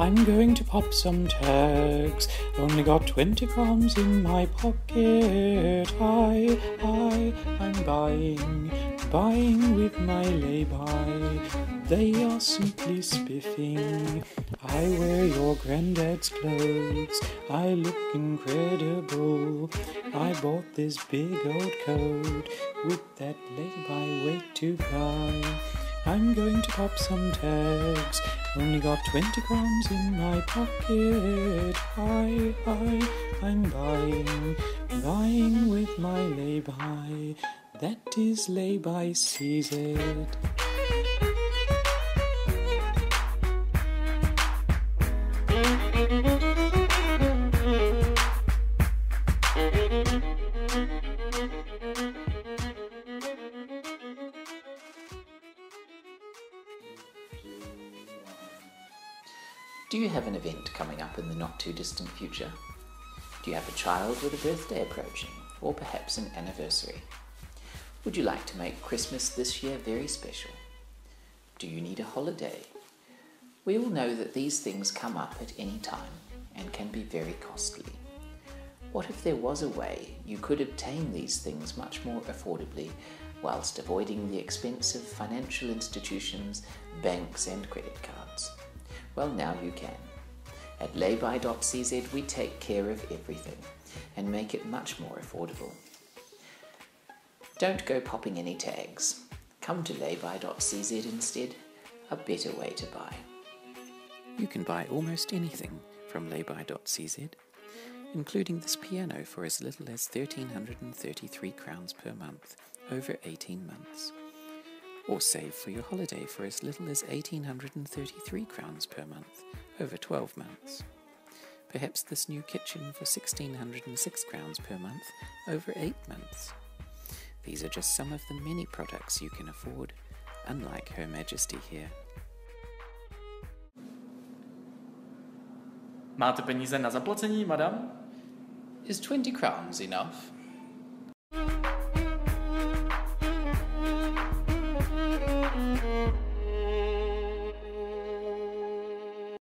I'm going to pop some tags. Only got 20 crowns in my pocket. I, I, I'm buying, buying with my lay-by. They are simply spiffing. I wear your granddad's clothes. I look incredible. I bought this big old coat with that lay-by weight to buy. I'm going to pop some tags. Only got 20 crowns in my pocket. Hi, hi, I'm buying, buying with my lay-by. That is lay-by CZ. Do you have an event coming up in the not too distant future? Do you have a child with a birthday approaching, or perhaps an anniversary? Would you like to make Christmas this year very special? Do you need a holiday? We all know that these things come up at any time and can be very costly. What if there was a way you could obtain these things much more affordably whilst avoiding the expensive financial institutions, banks, and credit cards? Well, now you can. At layby.cz, we take care of everything and make it much more affordable. Don't go popping any tags. Come to layby.cz instead, a better way to buy. You can buy almost anything from layby.cz, including this piano for as little as 1333 crowns per month over 18 months. Or save for your holiday for as little as 1833 crowns per month over 12 months. Perhaps this new kitchen for 1606 crowns per month over 8 months. These are just some of the many products you can afford, unlike Her Majesty here. Máte peníze na zaplacení, madam? Is 20 crowns enough?